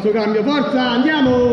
Sto cambio, forza, andiamo!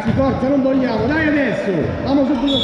Ragazzi, forza, non vogliamo, dai adesso! Vamo subito lo